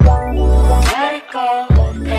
Let it go.